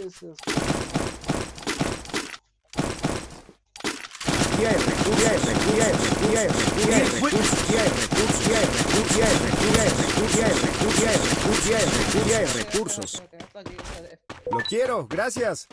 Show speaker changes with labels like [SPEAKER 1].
[SPEAKER 1] es
[SPEAKER 2] Lo quiero, gracias.